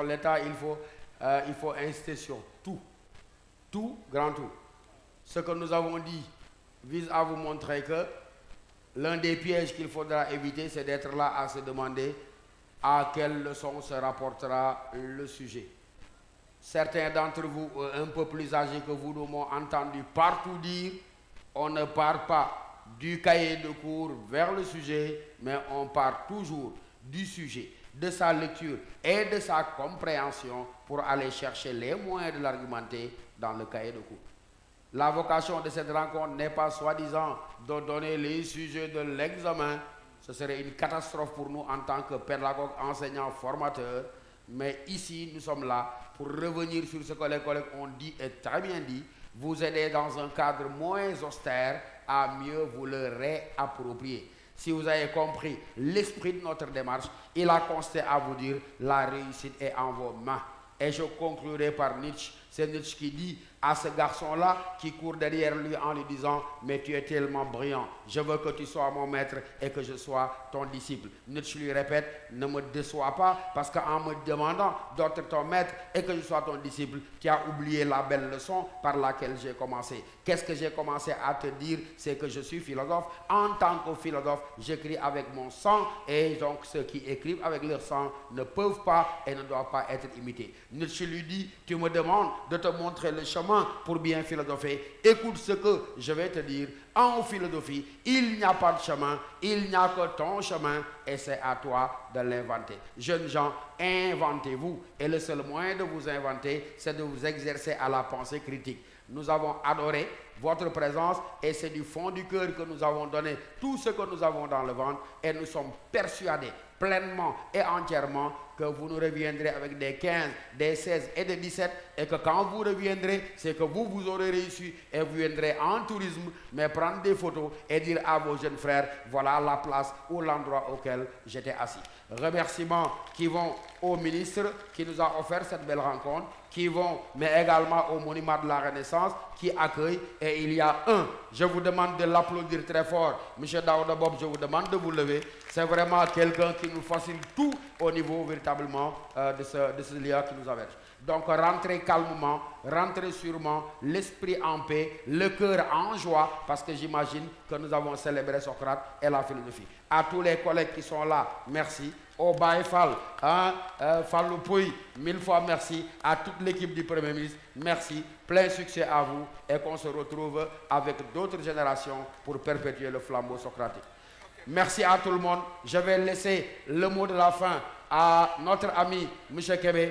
l'État, il faut, euh, il faut insister sur tout. Tout, grand tout. Ce que nous avons dit vise à vous montrer que l'un des pièges qu'il faudra éviter, c'est d'être là à se demander à quelle leçon se rapportera le sujet. Certains d'entre vous, euh, un peu plus âgés que vous, nous m'ont entendu partout dire on ne part pas du cahier de cours vers le sujet, mais on part toujours du sujet, de sa lecture et de sa compréhension pour aller chercher les moyens de l'argumenter dans le cahier de cours. La vocation de cette rencontre n'est pas soi-disant de donner les sujets de l'examen. Ce serait une catastrophe pour nous en tant que pédagogue, enseignant, formateur. Mais ici, nous sommes là pour revenir sur ce que les collègues ont dit et très bien dit. Vous aider dans un cadre moins austère à mieux vous le réapproprier. Si vous avez compris l'esprit de notre démarche, il a consté à vous dire la réussite est en vos mains. Et je conclurai par Nietzsche. C'est Nietzsche qui dit à ce garçon-là qui court derrière lui en lui disant Mais tu es tellement brillant, je veux que tu sois mon maître et que je sois ton disciple. Nietzsche lui répète Ne me déçois pas, parce qu'en me demandant d'être ton maître et que je sois ton disciple, tu as oublié la belle leçon par laquelle j'ai commencé. Qu'est-ce que j'ai commencé à te dire? C'est que je suis philosophe. En tant que philosophe, j'écris avec mon sang et donc ceux qui écrivent avec leur sang ne peuvent pas et ne doivent pas être imités. Nietzsche lui dit Tu me demandes de te montrer le chemin pour bien philosopher. Écoute ce que je vais te dire. En philosophie, il n'y a pas de chemin, il n'y a que ton chemin et c'est à toi de l'inventer. Jeunes gens, inventez-vous. Et le seul moyen de vous inventer, c'est de vous exercer à la pensée critique. Nous avons adoré votre présence et c'est du fond du cœur que nous avons donné tout ce que nous avons dans le ventre et nous sommes persuadés pleinement et entièrement que vous nous reviendrez avec des 15, des 16 et des 17 et que quand vous reviendrez, c'est que vous, vous aurez réussi et vous viendrez en tourisme, mais prendre des photos et dire à vos jeunes frères, voilà la place ou l'endroit auquel j'étais assis. Remerciements qui vont au ministre qui nous a offert cette belle rencontre, qui vont, mais également au monument de la Renaissance qui accueille. Et il y a un, je vous demande de l'applaudir très fort. Monsieur Daouda Bob, je vous demande de vous lever. C'est vraiment quelqu'un qui nous facilite tout au niveau véritablement euh, de, ce, de ce lieu qui nous avertit. Donc rentrez calmement, rentrez sûrement, l'esprit en paix, le cœur en joie, parce que j'imagine que nous avons célébré Socrate et la philosophie. À tous les collègues qui sont là, merci. Au Baïfal, hein, euh, Falloupouy, mille fois merci. À toute l'équipe du Premier ministre, merci. Plein succès à vous et qu'on se retrouve avec d'autres générations pour perpétuer le flambeau socratique. Merci à tout le monde. Je vais laisser le mot de la fin à notre ami M. Kébé